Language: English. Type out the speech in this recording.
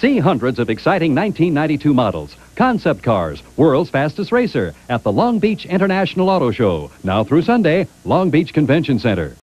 See hundreds of exciting 1992 models, concept cars, world's fastest racer at the Long Beach International Auto Show, now through Sunday, Long Beach Convention Center.